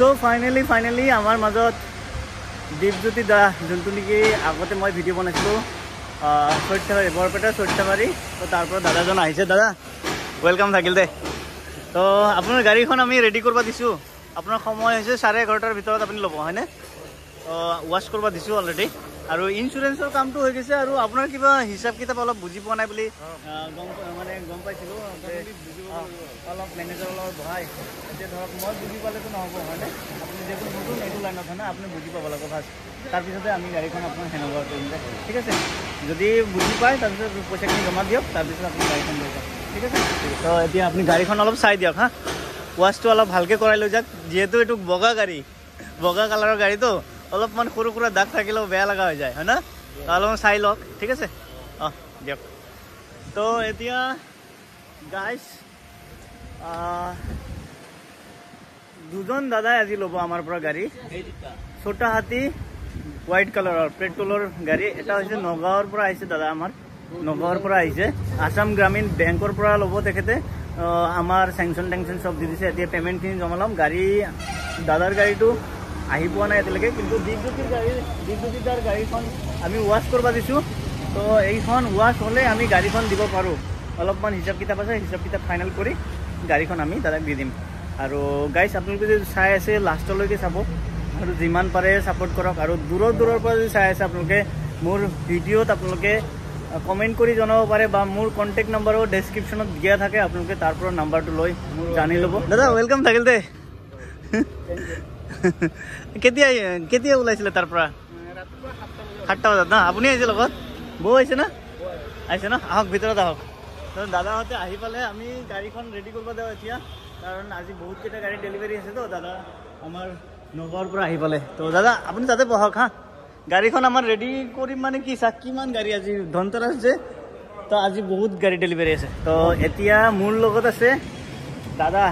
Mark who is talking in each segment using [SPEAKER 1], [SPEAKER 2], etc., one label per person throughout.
[SPEAKER 1] চ' finally finally আমাৰ মাজত দীপজ্যোতি দা যোনটো নেকি আগতে মই ভিডিঅ' বনাইছিলোঁ চৈত্যাবাৰী বৰপেটা চৈত্যাবাৰী তো তাৰ পৰা দাদাজন আহিছে। দাদা ৱেলকাম থাকিল দে। তো আপোনাৰ গাড়ীখন আমি ৰেডি কৰিব দিছোঁ। আপোনাৰ সময় হৈছে চাৰে এঘাৰটাৰ ভিতৰত আপুনি ল'ব হয়নে? ৱাছ কৰিব দিছোঁ অলৰেডি আৰু ইঞ্চুৰেঞ্চৰ কামটো হৈ গৈছে আৰু আপোনাৰ কিবা হিচাপ কিতাপ অলপ বুজি পোৱা নাই বুলি গম মানে গম পাইছিলোঁ। অলপ মেনেজাৰৰ লগত বহাই। এতিয়া ধৰক মই বুজি পালেতো নহ'ব হয়নে? আপুনি যিহেতু নতুন এইটো লাইনত হয় না আপুনি বুজি পাব লাগিব ফাৰ্ষ্ট তাৰপিছতে আমি গাড়ীখন আপোনাক হেণ্ডঅভাৰ কৰিম দে ঠিক আছে? যদি বুজি পায় তাৰপিছত পইচাখিনি জমা দিয়ক তাৰপিছত আপুনি গাড়ীখন লৈ যাওক। ঠিক আছে? তো এতিয়া আপুনি গাড়ীখন অলপ চাই দিয়ক হা। ৱাছটো অলপ ভালকৈ কৰাই লৈ যাওক যিহেতু এইটো বগা গাড়ী বগা কালাৰৰ গাড়ীটো অলপমান সৰু সুৰা দাগ থাকিলেও বেয়া লগা হৈ যায় হয় না? অলপমান চাই লওক ঠিক আছে? অঁ দিয়ক। তো এতিয়া গাইছ দুজন দাদাই আজি ল'ব আমাৰ পৰা গাড়ী। ছোটা হাতী হোৱাইট কালাৰৰ পেট্ৰলৰ গাড়ী। এটা হৈছে নগাঁৱৰ পৰা আহিছে দাদা আমাৰ। নগাঁৱৰ পৰা আহিছে। আছাম গ্ৰামীণ বেংকৰ পৰা ল'ব তেখেতে। আমাৰ চেংচন টেংচন চব দি দিছে। এতিয়া পে'মেণ্টখিনি জমা ল'ম। গাড়ী দাদাৰ গাড়ীটো আহি পোৱা নাই এতিয়ালৈকে কিন্তু দীপজ্যোতিৰ গাড়ী দীপজ্যোতি দাৰ গাড়ীখন আমি ৱাছ কৰিব দিছোঁ। তো এইখন ৱাছ হ'লে আমি গাড়ীখন দিব পাৰোঁ। অলপমান হিচাপ কিতাপ আছে হিচাপ কিতাপ ফাইনেল কৰি গাড়ীখন আমি দাদাক দি দিম। আৰু গাইছ আপোনালোকে যদি চাই আছে লাষ্টলৈকে চাব। আৰু যিমান পাৰে ছাপোৰ্ট কৰক। আৰু দূৰৰ দূৰৰ পৰা যদি চাই আছে আপোনালোকে মোৰ ভিডিঅ'ত আপোনালোকে কমেণ্ট কৰি জনাব পাৰে বা মোৰ কণ্টেক্ট নম্বৰো ডেছক্ৰিপশ্যনত দিয়া থাকে। আপোনালোকে তাৰ পৰা নাম্বাৰটো লৈ জানি ল'ব। দাদা ৱেলকাম থাকিল দে। কেতিয়া কেতিয়া ওলাইছিলে তাৰ পৰা? সাতটা বজাত ন? আপুনি আহিছে লগত? বৌ আহিছে না? আহিছে ন? আহক ভিতৰত আহক। দাদাহঁতে আহি পালে আমি গাড়ীখন ৰেডি কৰিব দিওঁ এতিয়া। কাৰণ আজি বহুতকেইটা গাড়ী ডেলিভাৰী আছে তো দাদা আমাৰ নগাঁৱৰ পৰা আহি পালে। তো দাদা আপুনি তাতে বহক হা। গাড়ীখন আমাৰ ৰেডি কৰিম মানে কি চাওক কিমান গাড়ী আজি ধনতেৰাছ যে। তো আজি বহুত গাড়ী ডেলিভাৰী আছে। তো এতিয়া মোৰ লগত আছে দাদা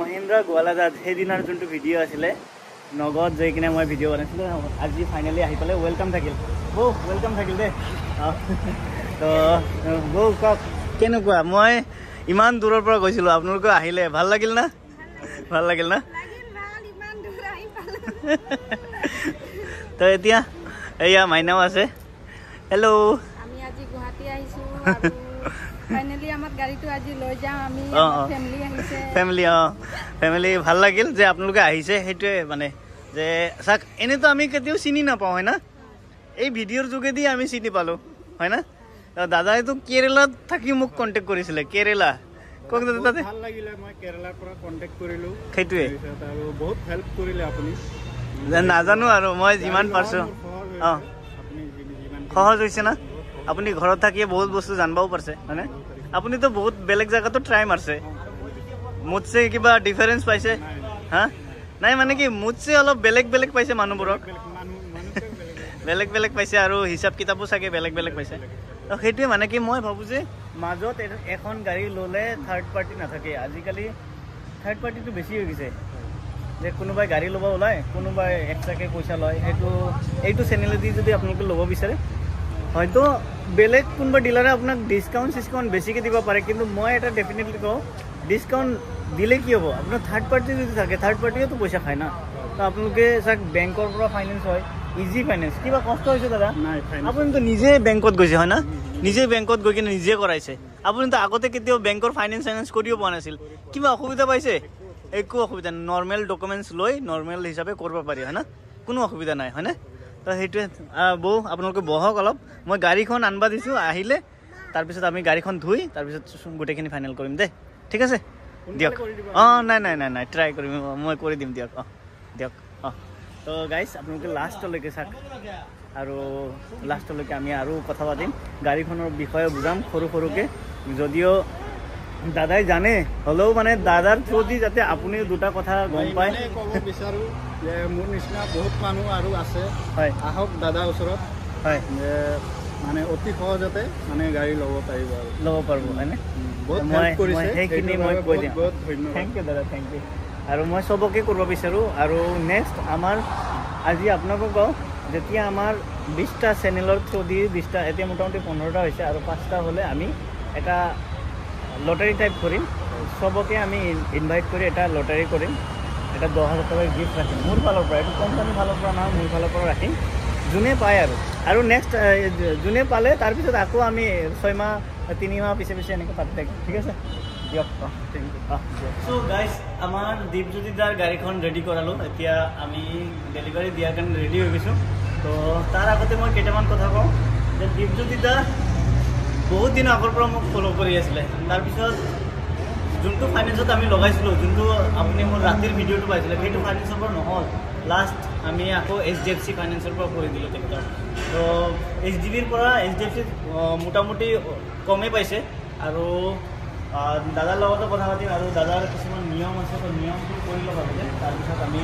[SPEAKER 1] মহিন্দ্ৰা গোৱালাজাত সেইদিনাৰ যোনটো ভিডিঅ' আছিলে নগদ যাই কিনে মই ভিডিঅ' বনাইছিলোঁ আজি ফাইনেলি আহি পালে ৱেলকাম থাকিল। বৌ ৱেলকাম থাকিল দেই। তো বৌ কওক কেনেকুৱা? মই ইমান দূৰৰ পৰা গৈছিলোঁ আপোনালোকে আহিলে ভাল লাগিল না? ভাল লাগিল না? তো এতিয়া এয়া মাইনাও আছে। হেল্ল'
[SPEAKER 2] আমি আজি গুৱাহাটী আহিছো গাড়ীটো আজি লৈ যাওঁ আমি
[SPEAKER 1] অঁ, অঁ।
[SPEAKER 2] ফেমিলি
[SPEAKER 1] অঁ। ফেমিলি ভাল লাগিল যে আপোনালোকে আহিছে সেইটোৱে মানে যে চাওক এনেইতো আমি কেতিয়াও চিনি নাপাওঁ হয় না? এই ভিডিঅ'ৰ যোগেদি আমি চিনি পালোঁ হয় না? তো দাদাইতো কেৰেলাত থাকি মোক কণ্টেক্ট কৰিছিলে কেৰেলা। কওক দাদা তাতে
[SPEAKER 3] ভাল লাগিলে মই কেৰেলাৰ পৰা কণ্টেক্ট কৰিলোঁ।
[SPEAKER 1] সেইটোৱে।
[SPEAKER 3] আৰু বহুত হেল্প কৰিলে আপুনি।
[SPEAKER 1] নাজানো আৰু মই যিমান পাৰছোঁ।
[SPEAKER 3] মোৰ সহজ হৈছে।
[SPEAKER 1] অঁ। সহজ হৈছে না? আপুনি ঘৰত থাকিয়ে বহুত বস্তু জানিবও পাৰিছে হয়নে? আপুনিতো বহুত বেলেগ জেগাতো ট্ৰাই মাৰিছে। মোতছে কিবা ডিফাৰেঞ্চ পাইছে? হা? নাই মানে কি মোতছে অলপ বেলেগ বেলেগ পাইছে মানুহবোৰক।
[SPEAKER 3] বেলেগ বেলেগ
[SPEAKER 1] পাইছে আৰু হিচাপ কিতাপো চাগে বেলেগ বেলেগ পাইছে। তো সেইটোৱে মানে কি মই ভাবোঁ যে মাজত এখন গাড়ী ল'লে থাৰ্ড পাৰ্টি নাথাকে। আজিকালি থাৰ্ড পাৰ্টিটো বেছি হৈ গৈছে। যে কোনোবাই গাড়ী ল'ব ওলায় কোনোবাই এক্সট্ৰাকৈ পইচা লয়। সেইটো এইটো চেনেলেদি যদি আপোনালোকে ল'ব বিচাৰে হয়তো বেলেগ কোনোবা ডিলাৰে আপোনাক ডিছকাউণ্ট চিছকাউণ্ট বেছিকৈ দিব পাৰে কিন্তু মই এটা ডেফিনেটলি কওঁ ডিছকাউণ্ট দিলে কি হ'ব? আপোনাৰ থাৰ্ড পাৰ্টি যদি থাকে থাৰ্ড পাৰ্টিয়েতো পইচা খায় না। তো আপোনালোকে চাওক বেংকৰ পৰা ফাইনেন্স হয় ইজি ফাইনেন্স কিবা কষ্ট হৈছে দাদা?
[SPEAKER 3] নাই
[SPEAKER 1] আপুনিতো নিজে বেংকত গৈছে হয় না? নিজে বেংকত গৈ কিনে নিজে কৰাইছে। আপুনিতো আগতে কেতিয়াও বেংকৰ ফাইনেন্স চাইনেন্স কৰিও পোৱা নাছিল। কিবা অসুবিধা পাইছে? একো অসুবিধা নাই। নৰ্মেল ডকুমেণ্টছ লৈ নৰ্মেল হিচাপে কৰিব পাৰি হয় না? কোনো অসুবিধা নাই হয়নে তো সেইটোৱে বৌ আপোনালোকে বহক অলপ। মই গাড়ীখন আনবা দিছোঁ আহিলে। তাৰপিছত আমি গাড়ীখন ধুই তাৰপিছত গোটেইখিনি ফাইনেল কৰিম দেই। ঠিক আছে? দিয়ক। অঁ নাই নাই নাই নাই ট্ৰাই কৰিম। মই কৰি দিম দিয়ক। অঁ দিয়ক। অঁ। তো গাইছ আপোনালোকে লাষ্টলৈকে চাওক। আৰু লাষ্টলৈকে আমি আৰু কথা পাতিম। গাড়ীখনৰ বিষয়ে বুজাম সৰু সৰুকৈ। যদিও দাদাই জানে হ'লেও মানে দাদাৰ থ্ৰুদি যাতে আপুনিও দুটা কথা গম পায়।
[SPEAKER 3] ক'ব বিচাৰোঁ যে মোৰ নিচিনা বহুত মানুহ আৰু আছে।
[SPEAKER 1] হয়।
[SPEAKER 3] আহক দাদাৰ ওচৰত।
[SPEAKER 1] হয়।
[SPEAKER 3] যে মানে অতি সহজতে মানে গাড়ী ল'ব পাৰিব আৰু।
[SPEAKER 1] ল'ব পাৰিব হয়নে?
[SPEAKER 3] বহুত
[SPEAKER 1] সেইখিনি মই কৈ দিম। থেংক ইউ দাদা থেংক ইউ আৰু মই চবকে কৰিব বিচাৰোঁ। আৰু নেক্সট আমাৰ আজি আপোনালোকক কওঁ যেতিয়া আমাৰ বিছটা চেনেলৰ থ্ৰুদি বিছটা এতিয়া মোটামুটি পোন্ধৰটা হৈছে আৰু পাঁচটা হ'লে আমি এটা লটাৰী টাইপ কৰিম চবকে আমি ইনভাইট কৰি এটা লটাৰী কৰিম এটা দহ হাজাৰ টকাৰ গিফ্ট ৰাখিম মোৰ ফালৰ পৰা এইটো কোম্পানীৰ ফালৰ পৰা নহয় মোৰ ফালৰ পৰা ৰাখিম যোনে পায় আৰু। আৰু নেক্সট যোনে পালে তাৰপিছত আকৌ আমি ছয়মাহ তিনিমাহ পিছে পিছে এনেকৈ পাতি থাকিম। ঠিক আছে? দিয়ক। থেংক ইউ গাইজ আমাৰ দীপজ্যোতি দাৰ গাড়ীখন ৰেডি কৰালোঁ। এতিয়া আমি ডেলিভাৰী দিয়াৰ কাৰণে ৰেডি হৈ গৈছোঁ। তো তাৰ আগতে মই কেইটামান কথা কওঁ। যে দীপজ্যোতি দা বহুত দিন আগৰ পৰা মোক ফ'ল' কৰি আছিলে। তাৰপিছত যোনটো ফাইনেন্সত আমি লগাইছিলোঁ যোনটো আপুনি মোৰ ৰাতিৰ ভিডিঅ'টো পাইছিলে সেইটো ফাইনেন্সৰ পৰা নহ'ল। লাষ্ট আমি আকৌ এইচ ডি এফ চি ফাইনেন্সৰ পৰা কৰি দিলোঁ তেখেতক তো এইচ ডি বিৰ পৰা এইচ ডি এফ চিত মোটামুটি কমেই পাইছে। আৰু দাদাৰ লগতো কথা পাতিম আৰু দাদাৰ কিছুমান নিয়ম আছে তো নিয়মটো কৰি ল'ব লাগে তাৰপিছত আমি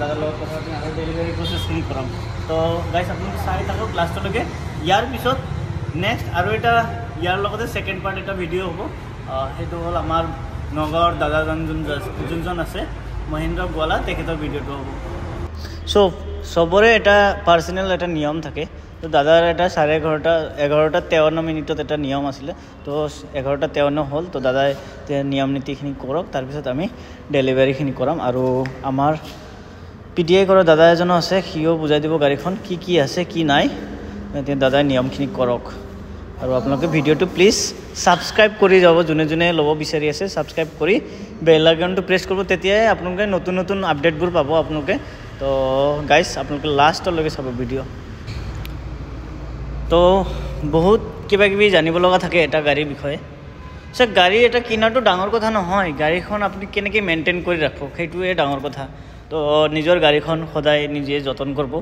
[SPEAKER 1] দাদাৰ লগত কথা পাতিম আৰু ডেলিভাৰী প্ৰচেছখিনি কৰাম। তো গাইছ আপোনালোকে চাই থাকক লাষ্টলৈকে ইয়াৰ পিছত নেক্সট আৰু এটা ইয়াৰ লগতে ছেকেণ্ড পাৰ্ট এটা ভিডিঅ' হ'ব। সেইটো হ'ল আমাৰ নগাঁৱৰ দাদাজন যোন যোনজন আছে মহেন্দ্ৰ গোৱালা তেখেতৰ ভিডিঅ'টো হ'ব। চ' চবৰে এটা পাৰ্চনেল এটা নিয়ম থাকে। তো দাদাৰ এটা চাৰে এঘাৰটা এঘাৰটা তেৱন্ন মিনিটত এটা নিয়ম আছিলে। তো এঘাৰটা তেৱন্ন হ'ল তো দাদাই নিয়ম নীতিখিনি কৰক। তাৰপিছত আমি ডেলিভাৰীখিনি কৰাম। আৰু আমাৰ পি টি আই কৰা দাদা এজনো আছে সিও বুজাই দিব গাড়ীখন কি কি আছে কি নাই। এতিয়া দাদাই নিয়মখিনি কৰক। আৰু আপোনালোকে ভিডিঅ'টো প্লিজ ছাবস্ক্ৰাইব কৰি যাব। যোনে যোনে ল'ব বিচাৰি আছে ছাবস্ক্ৰাইব কৰি বেল আইকনটো প্ৰেছ কৰিব। তেতিয়াই আপোনালোকে নতুন নতুন আপডেটবোৰ পাব আপোনালোকে। তো গাইজ আপোনালোকে লাষ্টলৈকে চাব ভিডিঅ' তো বহুত কিবা কিবি জানিব লগা থাকে এটা গাড়ীৰ বিষয়ে। চ' গাড়ী এটা কিনাটো ডাঙৰ কথা নহয়। গাড়ীখন আপুনি কেনেকৈ মেইনটেইন কৰি ৰাখক সেইটোৱে ডাঙৰ কথা। তো নিজৰ গাড়ীখন সদায় নিজে যতন কৰিব।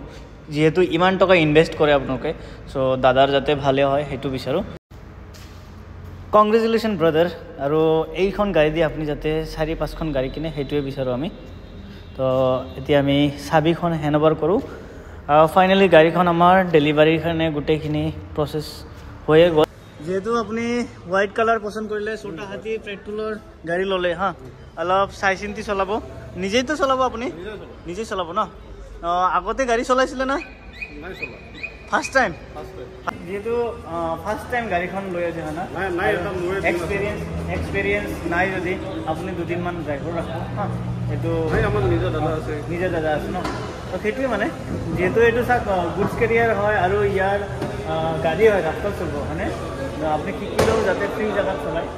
[SPEAKER 1] যিহেতু ইমান টকা ইনভেষ্ট কৰে আপোনালোকে চ' দাদাৰ যাতে ভালে হয় সেইটো বিচাৰোঁ। কংগ্ৰেচুলেশ্যন ব্ৰাদাৰ আৰু এইখন গাড়ী দি আপুনি যাতে চাৰি পাঁচখন গাড়ী কিনে সেইটোৱে বিচাৰোঁ আমি। তো এতিয়া আমি চাবিখন হেণ্ড অভাৰ কৰোঁ ফাইনেলি গাড়ীখন আমাৰ ডেলিভাৰীৰ কাৰণে গোটেইখিনি প্ৰচেছ হৈয়ে গ'ল। যিহেতু আপুনি হোৱাইট কালাৰ পচন্দ কৰিলে চোটা হাতী পেট্ৰলৰ গাড়ী ল'লে হা অলপ চাই চিন্তি চলাব নিজেইতো চলাব আপুনি? নিজেই চলাব ন? আগতে গাড়ী চলাইছিলে না? ফাৰ্ষ্ট টাইম যিহেতু ফাৰ্ষ্ট টাইম গাড়ীখন লৈ আছে। হয়। এক্সপিৰিয়েঞ্চ এক্সপিৰিয়েঞ্চ নাই যদি আপুনি দুদিনমান ড্ৰাইভৰ ৰাখক হা? এইটো
[SPEAKER 3] নাই আমাৰ নিজৰ দাদা আছে।
[SPEAKER 1] নিজে দাদা আছে ন? তো সেইটোৱে মানে। যিহেতু এইটো চাওক গুডছ কেৰিয়াৰ হয় আৰু ইয়াৰ গাড়ী হয় ৰাস্তাত চলিব হয়নে? আপুনি শিকিলেও যাতে ফ্ৰী জেগাত চলায়।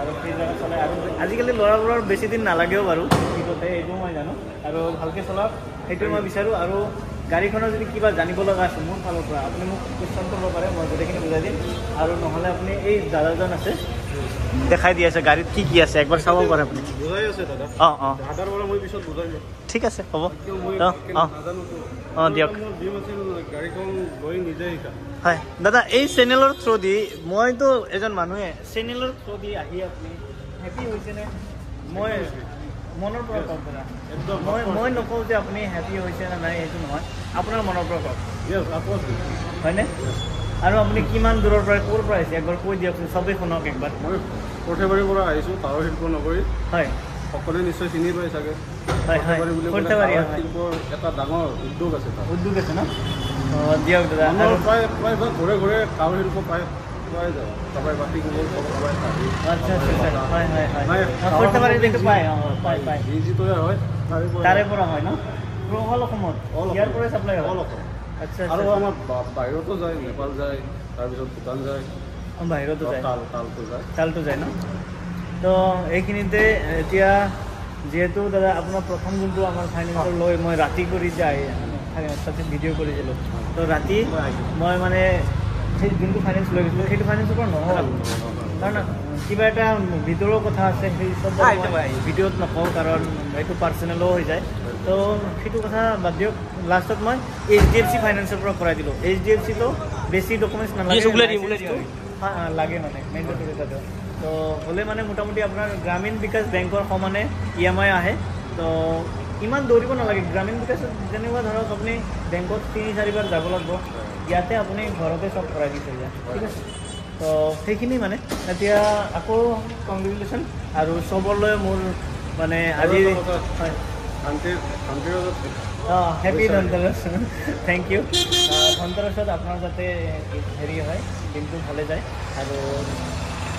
[SPEAKER 1] আৰু ফ্ৰী জেগাত চলায় আৰু আজিকালি ল'ৰাবোৰৰ বেছি দিন নালাগেও বাৰু। শিকোতে এইটো মই জানো। আৰু ভালকৈ চলাওক সেইটোৱে মই বিচাৰোঁ। আৰু গাড়ীখনৰ যদি কিবা জানিব লগা আছে মোৰ ফালৰ পৰা আপুনি মোক কুৱেশ্যন কৰিব পাৰে মই গোটেইখিনি বুজাই দিম। আৰু নহ'লে আপুনি এই দাদাজন আছে দেখাই দি আছে গাড়ীত কি কি আছে? একবাৰ চাব পাৰে আপুনি। অঁ অঁ। ঠিক আছে হ'ব। অঁ অঁ।
[SPEAKER 3] নাজানোতো
[SPEAKER 1] অঁ দিয়ক। হয়। দাদা এই চেনেলৰ থ্ৰু দি মইতো এজন মানুহে চেনেলৰ থ্ৰু দি আহি আপুনি হেপী হৈছেনে? মই মনৰ পৰা কওক দাদা। মই মই নকওঁ যে আপুনি হেপী হৈছে নে নাই সেইটো নহয়। আপোনাৰ মনৰ পৰা কওক। হয়নে? আৰু আপুনি কিমান দূৰৰ পৰা ক'ৰ পৰা আহিছে? একবাৰ কৈ দিয়কচোন চবেই শুনক একবাৰ।
[SPEAKER 3] মই সৰ্থেবাৰীৰ পৰা আহিছোঁ তাঁৰৰ শিল্প নগৰী
[SPEAKER 1] হয়।
[SPEAKER 3] সকলোৱে নিশ্চয় চিনি পাই চাগে। এটা ডাঙৰ উদ্যোগ আছে
[SPEAKER 1] উদ্যোগ আছে ন? দিয়ক দাদা
[SPEAKER 3] প্ৰায় প্ৰায়ভাগ ঘৰে ঘৰে কাঁহৰ শিল্প পায় কাবাই বাতি কাবাই কাঁহী যি যি তৈয়াৰ হয় তাৰে পৰা
[SPEAKER 1] তাৰে হয় ন? অল অসমত ইয়াৰ। পৰাই চাপ্লাই হয়।
[SPEAKER 3] অসম। আৰু আমাৰ বাহিৰতো যায় নেপাল যায় তাৰপিছত ভূটান যায়।
[SPEAKER 1] বাহিৰতো যায়। তালটো যায়। ন? তো এইখিনিতে এতিয়া যিহেতু দাদা আপোনাৰ প্ৰথম যোনটো আমাৰ ফাইনেন্সৰ লৈ মই ৰাতি কৰি যায় তাতে ভিডিঅ' কৰিছিলোঁ তো ৰাতি মই মানে সেই যোনটো ফাইনেন্স লৈ গৈছিলোঁ সেইটো ফাইনেন্সৰ পৰা নহ'ল। কাৰণ কিবা এটা ভিতৰৰ কথা আছে সেই চব ভিডিঅ'ত নকওঁ কাৰণ এইটো পাৰ্চনেলো হৈ যায়। তো সেইটো কথা বাদ দিয়ক। লাষ্টত মই এইচ ডি এফ চি ফাইনেন্সৰ পৰা কৰাই দিলোঁ। এইচ ডি এফ চিটো বেছি ডকুমেণ্টছ নালাগে লাগে মানে মেইনটেইন তাতে তো হ'লে মানে মোটামুটি আপোনাৰ গ্ৰামীণ বিকাশ বেংকৰ সমানে ই এম আই আহে। তো ইমান দৌৰিব নালাগে। গ্ৰামীণ বিকাশত যেনেকুৱা ধৰক আপুনি বেংকত তিনি চাৰিবাৰ যাব লাগিব। ইয়াতে আপুনি ঘৰতে চব কৰাই দি থৈ যায়। ঠিক আছে? তো সেইখিনি মানে। এতিয়া আকৌ কংগ্ৰেচুলেশ্যন আৰু চবলৈ মোৰ মানে আজি। হয়। অঁ হেপী ধনতেৰছ থেংক ইউ ধনতেৰছত আপোনাৰ যাতে হেৰি হয় দিনটো ভালে যায় আৰু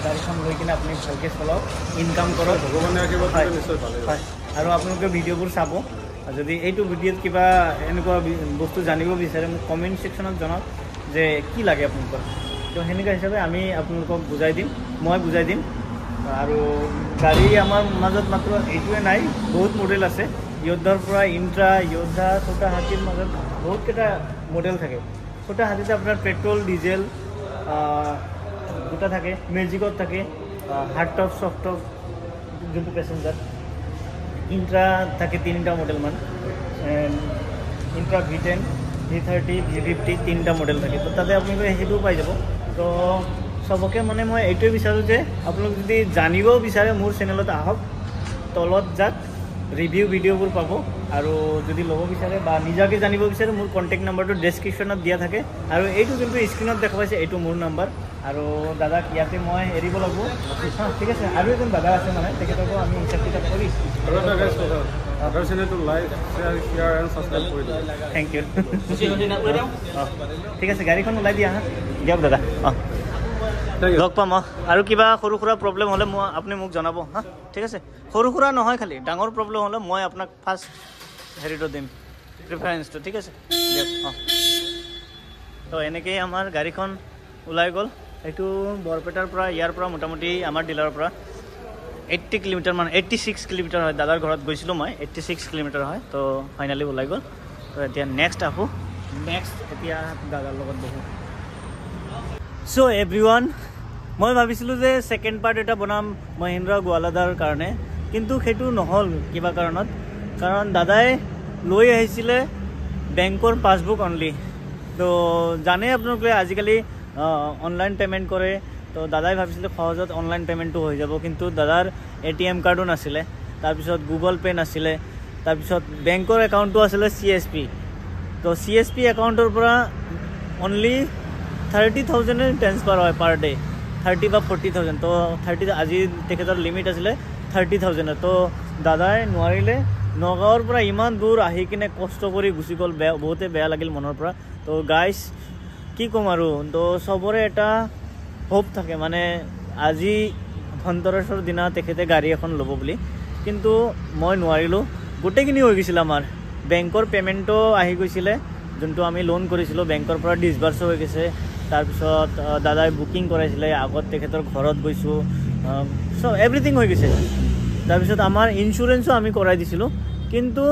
[SPEAKER 1] গাড়ীখন লৈ কিনে আপুনি ভালকৈ চলাওক ইনকাম কৰক।
[SPEAKER 3] ভগৱানে
[SPEAKER 1] হয় আৰু আপোনালোকে ভিডিঅ'বোৰ চাব। যদি এইটো ভিডিঅ'ত কিবা এনেকুৱা বস্তু জানিব বিচাৰে মোক কমেণ্ট ছেকশ্যনত জনাওক যে কি লাগে আপোনালোকৰ তো সেনেকুৱা হিচাপে আমি আপোনালোকক বুজাই দিম মই বুজাই দিম। আৰু গাড়ী আমাৰ মাজত মাত্ৰ এইটোৱে নাই বহুত মডেল আছে। য়োদ্ধাৰ পৰা ইণ্ট্ৰা য়োদ্ধা ছোটা হাতীৰ মাজত বহুতকেইটা মডেল থাকে। ছোটা হাতীতে আপোনাৰ পেট্ৰল ডিজেল দুটা থাকে মেজিকত থাকে হাৰ্ড টপ চফ্ট টপ যোনটো পেচেঞ্জাৰ ইণ্ট্ৰা থাকে তিনিটা মডেলমান Intra V ten V thirty V fifty তিনিটা মডেল থাকে। তো তাতে আপোনালোকে সেইটোও পাই যাব। তো চবকে মানে মই এইটোৱে বিচাৰোঁ যে আপোনালোক যদি জানিব বিচাৰে মোৰ চেনেলত আহক তলত যাক। ৰিভিউ ভিডিঅ'বোৰ পাব। আৰু যদি ল'ব বিচাৰে বা নিজাকৈ জানিব বিচাৰে মোৰ কণ্টেক্ট নাম্বাৰটো ডেছক্ৰিপশ্যনত দিয়া থাকে। আৰু এইটো যোনটো স্ক্ৰীণত দেখা পাইছে এইটো মোৰ নাম্বাৰ আৰু দাদাক ইয়াতে মই এৰিব লাগিব। ঠিক আছে। আৰু এজন দাদা আছে মানে তেখেতকো আমি হিচাপ কিতাপ কৰি থেংক ইউ ঠিক আছে গাড়ীখন ওলাই দিয়া হা। দিয়ক দাদা। অঁ। লগ পাম অঁ। আৰু কিবা সৰু সুৰা প্ৰব্লেম হ'লে মই আপুনি মোক জনাব হা? ঠিক আছে? সৰু সুৰা নহয় খালি ডাঙৰ প্ৰব্লেম হ'লে মই আপোনাক ফাৰ্ষ্ট হেৰিটো দিম প্ৰিফাৰেঞ্চটো ঠিক আছে? দিয়ক অঁ। তো এনেকেই আমাৰ গাড়ীখন ওলাই গ'ল। এইটো বৰপেটাৰ পৰা ইয়াৰ পৰা মোটামুটি আমাৰ ডিলাৰৰ পৰা। এইট্টি কিলোমিটাৰ মান এইট্টি ছিক্স কিলোমিটাৰ হয়। দাদাৰ ঘৰত গৈছিলোঁ মই এইট্টি ছিক্স কিলোমিটাৰ হয়। তো ফাইনেলি ওলাই গ'ল। তো এতিয়া নেক্সট আহোঁ। নেক্সট এতিয়া দাদাৰ লগত বহোঁ। চ' এভৰি ওৱান মই ভাবিছিলোঁ যে ছেকেণ্ড পাৰ্ট এটা বনাম মহিন্দ্ৰা গোৱালাদাৰ কাৰণে কিন্তু সেইটো নহ'ল কিবা কাৰণত। কাৰণ দাদাই লৈ আহিছিলে বেংকৰ পাছবুক অনলি তো জানে আপোনালোকে আজিকালি অনলাইন পে'মেণ্ট কৰে। তো দাদাই ভাবিছিলে সহজত অনলাইন পে'মেণ্টটো হৈ যাব কিন্তু দাদাৰ এ টি এম কাৰ্ডো নাছিলে। তাৰপিছত গুগল পে' নাছিলে। তাৰপিছত বেংকৰ একাউণ্টটো আছিলে চি এছ পি তো চি এছ পি একাউণ্টৰ পৰা অনলি থাৰ্টি থাউজেণ্ডে ট্ৰেন্সফাৰ হয় পাৰ ডে থাৰ্টি বা ফৰ্টি থাউজেণ্ড তো থাৰ্টি আজি তেখেতৰ লিমিট আছিলে থাৰ্টি থাউজেণ্ডৰ তো দাদাই নোৱাৰিলে। নগাঁৱৰ পৰা ইমান দূৰ আহি কিনে কষ্ট কৰি গুচি গ'ল বেয়া বহুতে বেয়া লাগিল মনৰ পৰা। তো গাইজ কি ক'ম আৰু তো চবৰে এটা হোপ থাকে মানে আজি ধনতেৰছৰ দিনা তেখেতে গাড়ী এখন ল'ব বুলি। কিন্তু মই নোৱাৰিলোঁ। গোটেইখিনি হৈ গৈছিল আমাৰ। বেংকৰ পে'মেণ্টো আহি গৈছিলে যোনটো আমি লোন কৰিছিলোঁ বেংকৰ পৰা ডিছবাৰ্চো হৈ গৈছে। তাৰপিছত দাদাই বুকিং কৰাইছিলে আগত তেখেতৰ ঘৰত গৈছোঁ চব এভৰিথিং হৈ গৈছে। তাৰপিছত আমাৰ ইঞ্চুৰেঞ্চো আমি কৰাই দিছিলোঁ কিন্তু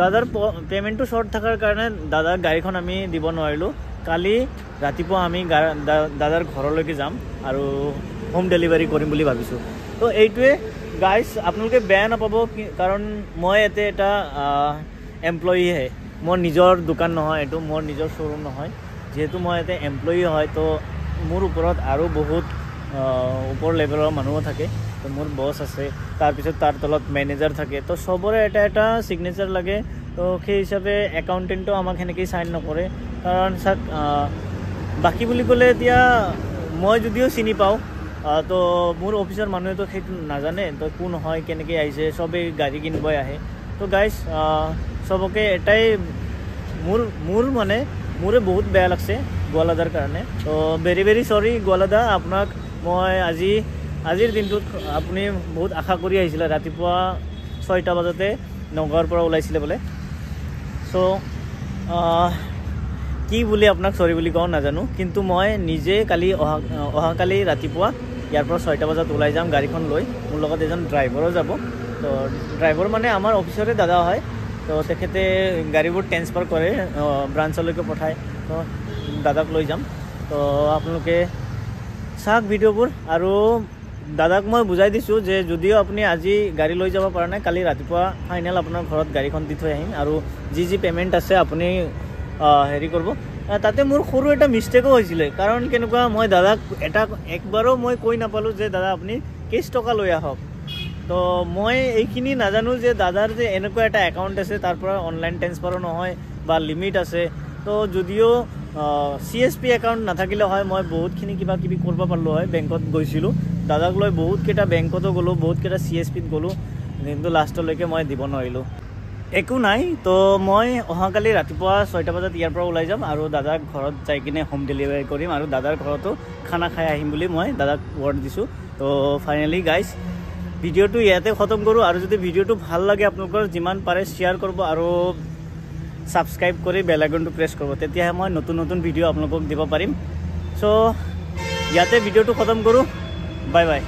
[SPEAKER 1] দাদাৰ পে'মেণ্টটো শ্বৰ্ট থকাৰ কাৰণে দাদাৰ গাড়ীখন আমি দিব নোৱাৰিলোঁ। কালি ৰাতিপুৱা আমি দাদাৰ ঘৰলৈকে যাম আৰু হোম ডেলিভাৰী কৰিম বুলি ভাবিছোঁ। তো এইটোৱে গাইজ আপোনালোকে বেয়া নাপাব কাৰণ মই ইয়াতে এটা এমপ্লয়ীহে মোৰ নিজৰ দোকান নহয় এইটো মোৰ নিজৰ শ্ব'ৰুম নহয়। যিহেতু মই ইয়াতে এমপ্লয়ী হয় তো মোৰ ওপৰত আৰু বহুত ওপৰ লেভেলৰ মানুহো থাকে। তো মোৰ বছ আছে তাৰপিছত তাৰ তলত মেনেজাৰ থাকে। তো চবৰে এটা এটা ছিগনেচাৰ লাগে। তো সেই হিচাপে একাউণ্টেণ্টো আমাক সেনেকেই চাইন নকৰে। কাৰণ চাওক বাকী বুলি ক'লে এতিয়া মই যদিও চিনি পাওঁ তো মোৰ অফিচৰ মানুহেতো সেইটো নাজানে তো কোন হয় কেনেকৈ আহিছে চবেই গাড়ী কিনিবই আহে। তো গাইজ চবকে এটাই মোৰ মোৰ মানে মোৰে বহুত বেয়া লাগছে গোৱালাদাৰ কাৰণে। তো ভেৰি ভেৰি চৰি গোৱালাদা আপোনাক মই আজি আজিৰ দিনটোত আপুনি বহুত আশা কৰি আহিছিলে ৰাতিপুৱা ছয়টা বজাতে নগাঁৱৰ পৰা ওলাইছিলে বোলে। চ' কি বুলি আপোনাক চৰি বুলি কওঁ নাজানো কিন্তু মই নিজে কালি অহা অহাকালি ৰাতিপুৱা ইয়াৰ পৰা ছয়টা বজাত ওলাই যাম গাড়ীখন লৈ। মোৰ লগত এজন ড্ৰাইভাৰো যাব। তো ড্ৰাইভাৰ মানে আমাৰ অফিচৰে দাদা হয়। তো তেখেতে গাড়ীবোৰ ট্ৰেন্সফাৰ কৰে ব্ৰাঞ্চলৈকে পঠায়। তো দাদাক লৈ যাম। তো আপোনালোকে চাওক ভিডিঅ'বোৰ আৰু দাদাক মই বুজাই দিছোঁ যে যদিও আপুনি আজি গাড়ী লৈ যাব পৰা নাই কালি ৰাতিপুৱা ফাইনেল আপোনাৰ ঘৰত গাড়ীখন দি থৈ আহিম আৰু যি যি পে'মেণ্ট আছে আপুনি হেৰি কৰিব। তাতে মোৰ সৰু এটা মিষ্টেকো হৈছিলে কাৰণ কেনেকুৱা মই দাদাক এটা একবাৰো মই কৈ নাপালোঁ যে দাদা আপুনি কেইছ টকা লৈ আহক। তো মই এইখিনি নাজানো যে দাদাৰ যে এনেকুৱা এটা একাউণ্ট আছে তাৰ পৰা অনলাইন ট্ৰেন্সফাৰো নহয় বা লিমিট আছে। তো যদিও চি এছ পি একাউণ্ট নাথাকিলে হয় মই বহুতখিনি কিবা কিবি কৰিব পাৰিলোঁ হয় বেংকত গৈছিলোঁ। দাদাক লৈ বহুতকেইটা বেংকতো গ'লোঁ বহুতকেইটা চি এছ পিত গ'লোঁ। কিন্তু লাষ্টলৈকে মই দিব নোৱাৰিলোঁ। একো নাই তো মই অহাকালি ৰাতিপুৱা ছয়টা বজাত ইয়াৰ পৰা ওলাই যাম আৰু দাদাক ঘৰত যাই কিনে হোম ডেলিভাৰী কৰিম আৰু দাদাৰ ঘৰতো খানা খাই আহিম বুলি মই দাদাক ৱৰ্ড দিছোঁ। তো ফাইনেলি গাইজ ভিডিঅ'টো ইয়াতে খতম কৰোঁ আৰু যদি ভিডিঅ'টো ভাল লাগে আপোনালোকৰ যিমান পাৰে শ্বেয়াৰ কৰিব আৰু ছাবস্ক্ৰাইব কৰি বেলাইকনটো প্ৰেছ কৰিব। তেতিয়াহে মই নতুন নতুন ভিডিঅ' আপোনালোকক দিব পাৰিম। চ' ইয়াতে ভিডিঅ'টো খতম কৰোঁ। Bye bye